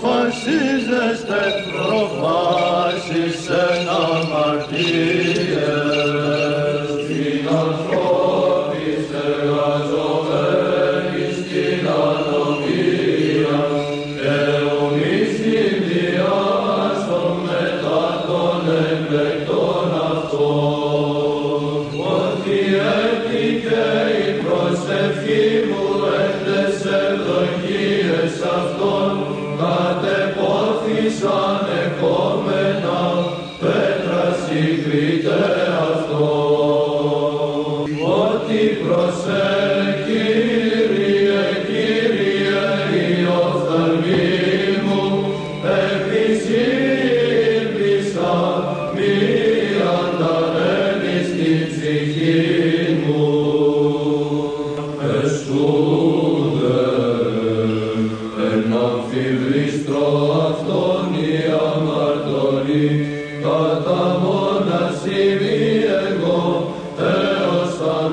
Francis is years of glory.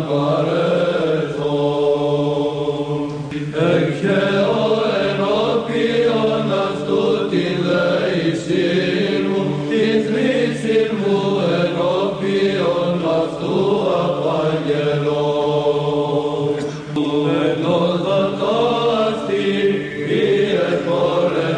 παρέθον. Εκχέω ενώπιον αυτού την δεησή μου, την θλίψη μου ενώπιον αυτού απαγγελώ. Ενώδατα αυτή πήρε χορευόμην.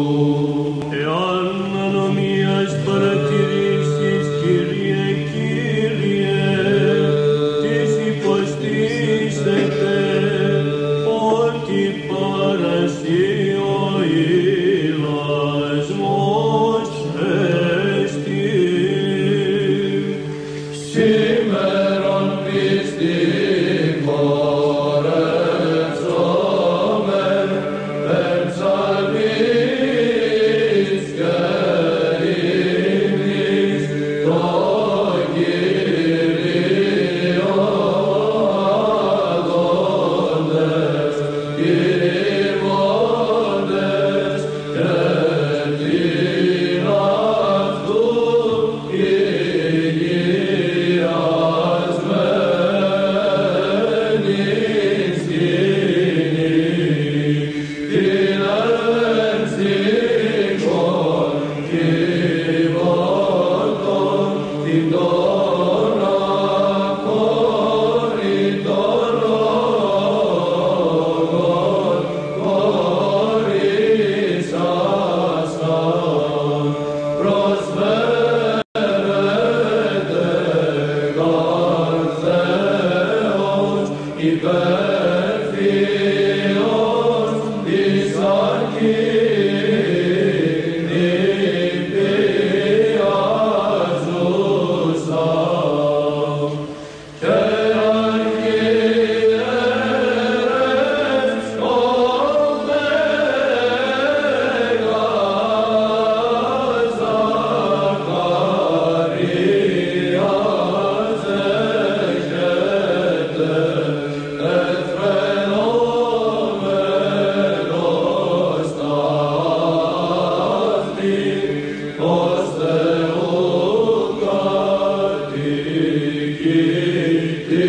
Ένε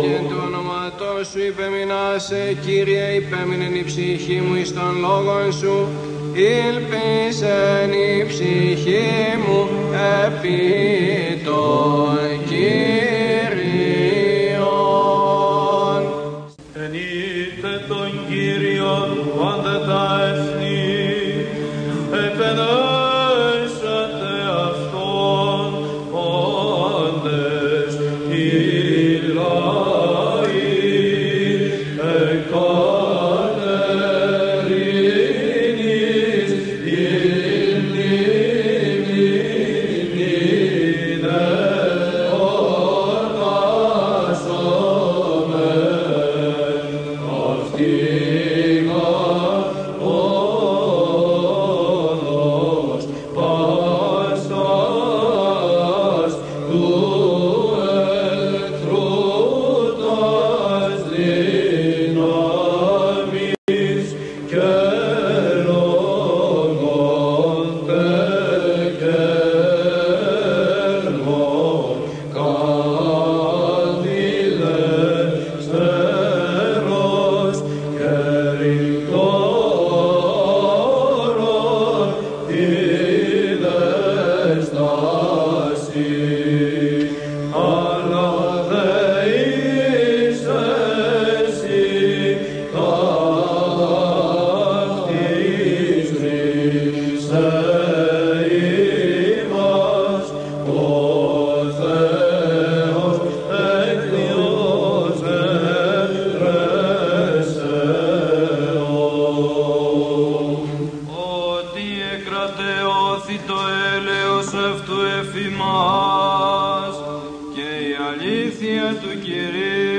και το ονομάτω σου είπε με σε κύρια η πεμενε ψυχή μου στον λόγων σου. Ήλαισα την ψυχή μου Επιτό. Oh. δόθη το έλεος αυτού εφημάς και η αλήθεια του Κυρίου